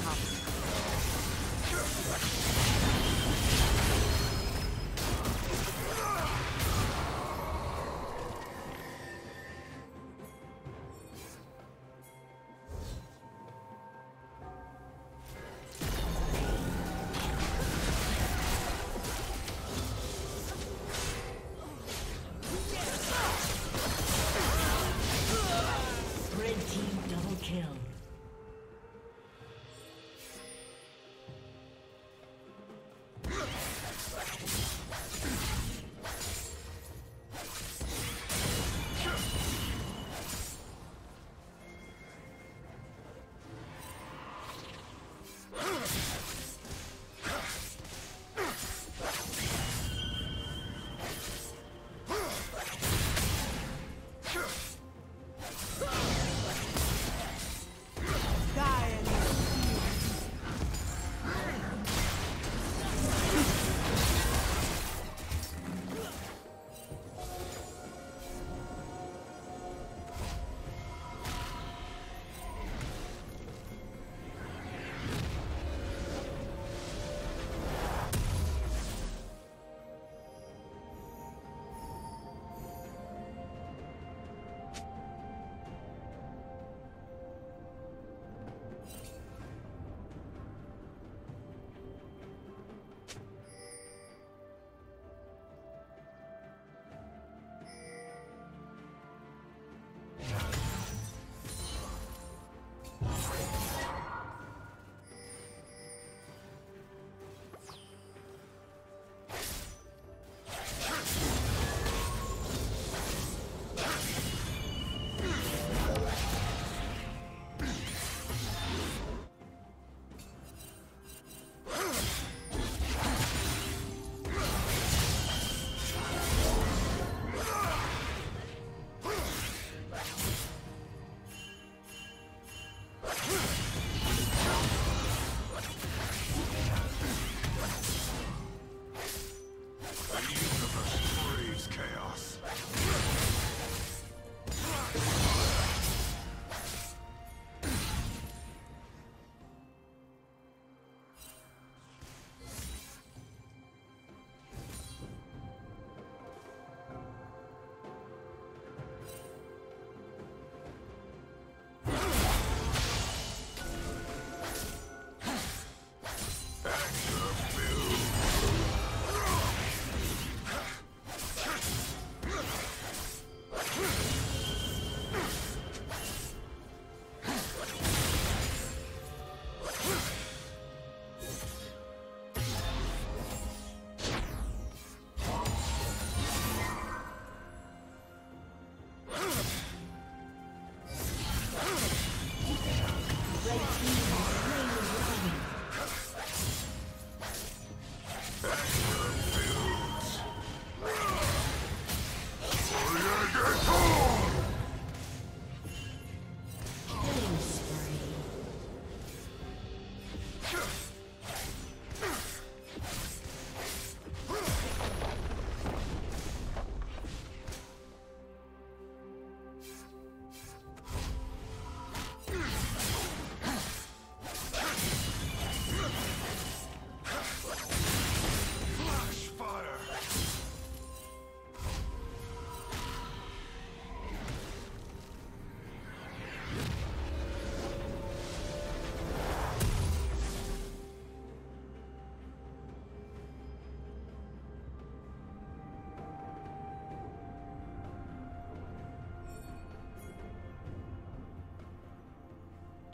Học hop.